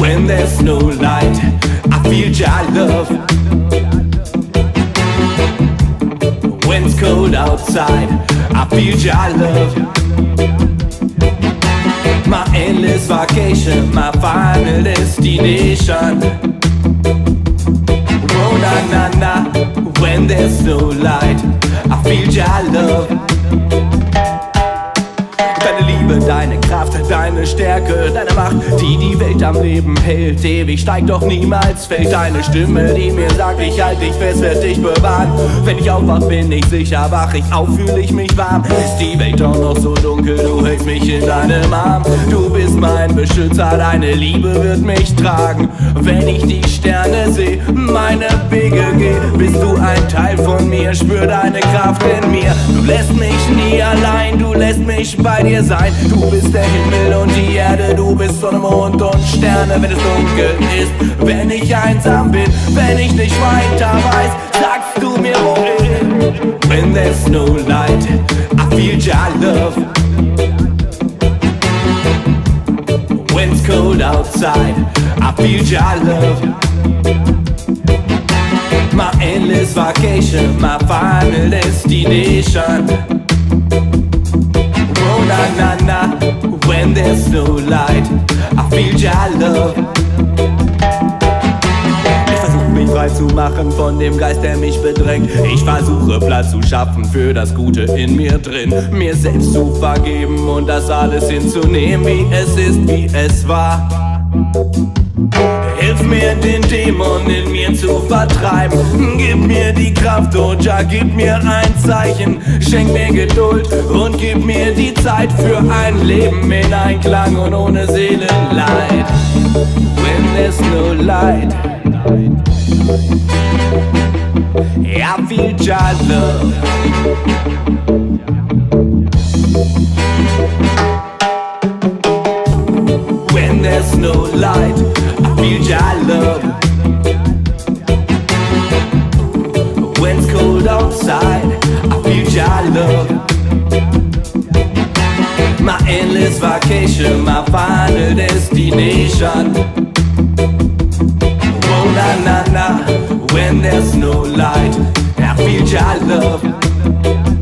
When there's no light, I feel your love. When it's cold outside, I feel your love. Final destination. Oh na na na, when there's no light, I feel your love. Am Leben hält. Ewig steigt doch niemals, fällt deine Stimme, die mir sagt, ich halte dich fest, werd dich bewahren. Wenn ich aufwach, bin ich sicher, wach ich auf, fühle ich mich warm. Ist die Welt doch noch so dunkel, du hältst mich in deinem Arm. Du bist mein Beschützer, deine Liebe wird mich tragen. Wenn ich die Sterne sehe, meine Wege gehe, bist du ein Teil mir, spür deine Kraft in mir. Du lässt mich nie allein, du lässt mich bei dir sein. Du bist der Himmel und die Erde, du bist Sonne, Mond und Sterne, wenn es dunkel ist, wenn ich einsam bin, wenn ich nicht weiter weiß, sagst du mir wohin. When there's no light, I feel your love. When it's cold outside, I feel your love. My endless vacation, my final destination. Oh na na na, when there's no light, I feel your love. Mich frei zu machen von dem Geist, der mich bedrängt. Ich versuche Platz zu schaffen für das Gute in mir drin. Mir selbst zu vergeben und das alles hinzunehmen, wie es ist, wie es war. Hilf mir den Dämon in mir zu vertreiben. Gib mir die Kraft, Oja, gib mir ein Zeichen. Schenk mir Geduld und gib mir die Zeit Für ein Leben in Einklang und ohne Seelenleid. When there's no light I feel your love imagination. Oh na na na, when there's no light, I feel your love.